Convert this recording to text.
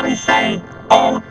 Everybody say, oh